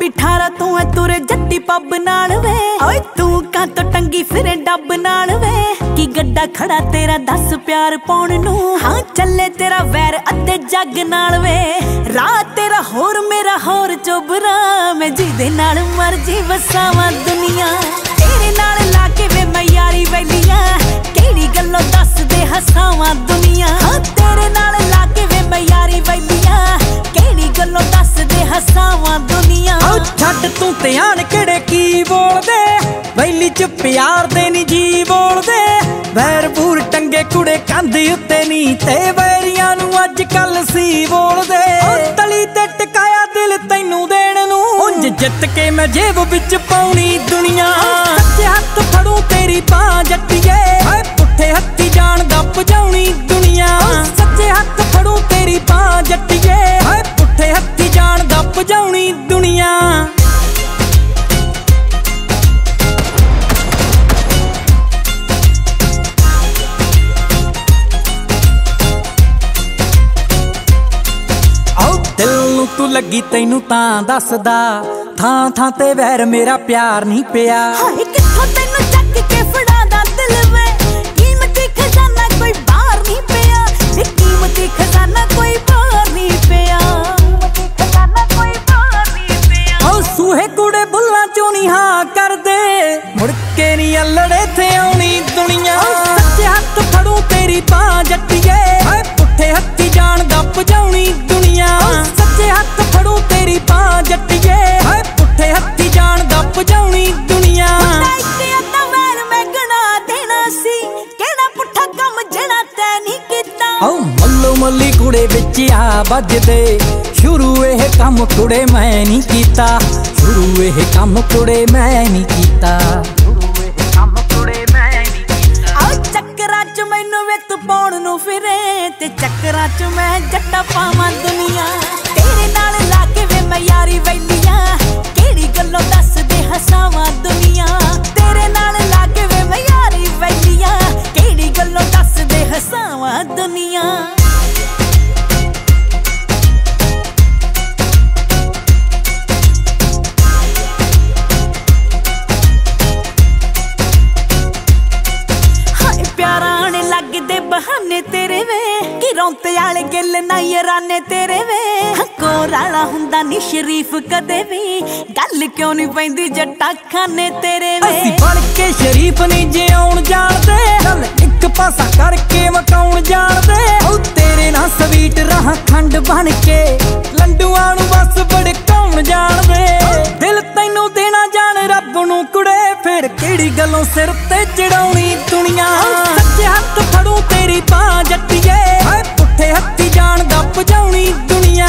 ਪਿਠਾਰਾ ਤੂੰ ਐ ਤੁਰੇ ਜੱਟੀ ਪੱਬ ਨਾਲ ਵੇ। ਓਏ ਤੂੰ ਕਾਂ ਤੋਂ ਟੰਗੀ ਫਿਰੇ ਡੱਬ ਨਾਲ ਵੇ। ਕੀ ਗੱਡਾ ਖੜਾ ਤੇਰਾ ਦੱਸ ਪਿਆਰ ਪਾਉਣ ਨੂੰ? ਹਾਂ, ਚੱਲੇ ਤੇਰਾ ਵੈਰ ਅੱਧੇ ਜੱਗ ਨਾਲ ਵੇ। ਰਾਹ ਤੇਰਾ ਹੋਰ, ਮੇਰਾ ਹੋਰ ਚੋਬਰਾ ਮੈਂ ਜਿਹਦੇ ਨਾਲ ਮਰਜ਼ੀ ਵਸਾਵਾਂ ਦੁਨੀਆ। ਤੇਰੇ ਨਾਲ ਲਾ ਕੇ ਵੇ ਮੈਂ ਯਾਰੀ ਵੈਲੀਆਂ ਕਿਹੜੀ ਗੱਲੋਂ ਦੱਸ ਦੇ ਹਸਾਵਾਂ ਦੁਨੀਆ? ਹਾਂ, ਤੇਰੇ ਨਾਲ ਲਾ ਕੇ ਵੇ ਮੈਂ ਯਾਰੀ ਵੈਲੀਆਂ ਕਿਹੜੀ ਗੱਲੋਂ ਦੱਸਦੇ ਹਸਾਵਾਂ ਦੁਨੀਆ? ਛੱਡ ਤੂੰ ਧਿਆਨ ਕਿਹੜੇ ਕੀ ਬੋਲਦੇ? ਵੈਲੀ ਚ ਪਿਆਰ ਦੇ ਨਹੀਂ ਜੀ ਬੋਲਦੇ। ਵੈਰ ਬੂਰ ਟੰਗੇ ਕੁੜੇ ਕੰਧ ਉੱਤੇ ਨਹੀਂ ਤੇ ਵੈਰੀਆਂ ਨੂੰ ਅੱਜ ਕੱਲ ਸੀ ਬੋਲਦੇ। ਓ ਤਲੀ ਤੇ ਟਿਕਾਇਆ ਦਿਲ ਤੈਨੂੰ ਦੇਣ ਨੂੰ। ਉਂਝ ਜਿੱਤ ਕੇ ਮੈਂ ਜੇਬ ਵਿੱਚ ਪਾਉਣੀ ਦੁਨੀਆ। ਸੱਚੇ ਹੱਥ ਫੜੂ ਤੇਰੀ ਬਾਹ ਜੱਟੀਏ। ਜਾਣ ਦੁਨੀਆ। ਦਿਲ ਨੂੰ ਤੂੰ ਲੱਗੀ ਤੈਨੂੰ ਤਾਂ ਦੱਸਦਾ, ਥਾਂ ਥਾਂ ਤੇ ਵੈਰ ਮੇਰਾ ਪਿਆਰ ਨਹੀਂ ਪਿਆ। ਹਾਏ, ਕਿੱਥੋਂ ਤੈਨੂੰ ਚੱਕ ਕੇ ਫੜਾਦਾ ਆਉ ਮੱਲੋ ਮੱਲੀ ਕੁੜੇ ਵਿੱਚ ਆ ਵੱਜਦੇ। ਸ਼ੁਰੂ ਇਹ ਕੰਮ ਕੁੜੇ ਮੈਂ ਨਹੀਂ ਕੀਤਾ। ਸ਼ੁਰੂ ਇਹ ਕੰਮ ਕੁੜੇ ਮੈਂ ਨਹੀਂ ਕੀਤਾ। ਮੈਂ ਕੀਤਾ ਚੱਕਰਾਂ 'ਚ ਮੈਨੂੰ ਵਿੱਤ ਪਾਉਣ ਨੂੰ ਫਿਰੇ ਤੇ ਚੱਕਰਾਂ 'ਚ ਮੈਂ ਜੱਟਾ ਪਾਵਾਂ ਦੁਨੀਆ। ਪਿਆਰਾਂ ਨੇ ਲੱਗਦੇ ਬਹਾਨੇ ਤੇਰੇ ਵੇ। ਕਿ ਰੌਂਤੇ ਵਾਲੇ ਗਿੱਲ ਨਾ ਯਾਰਾਨੇ ਤੇਰੇ ਵੇ। ਹੱਕੋ ਹੁੰਦਾ ਨੀ ਸ਼ਰੀਫ ਕਦੇ ਵੀ। ਗੱਲ ਕਿਉਂ ਨਹੀਂ ਪੈਂਦੀ ਜੱਟਾ ਖਾਨੇ ਤੇਰੇ ਅਸੀਂ ਬਣ ਕੇ ਸ਼ਰੀਫ ਨਹੀਂ ਜਿਉਣ ਜਾਣਦੇ। ਚੱਲ ਇੱਕ ਪਾਸਾ ਕਰਕੇ ਫਿਰ ਗੱਲੋਂ ਸਿਰ ਤੇ ਚੜਾਉਣੀ ਦੁਨੀਆ। ਸੱਚੇ ਹੱਥ ਫੜੂ ਤੇਰੀ ਬਾਹ ਜੱਟੀਏ। ਹਾਏ ਪੁੱਠੇ ਹੱਥੀ ਜਾਣ ਦਾ ਭਜਾਉਣੀ ਦੁਨੀਆ।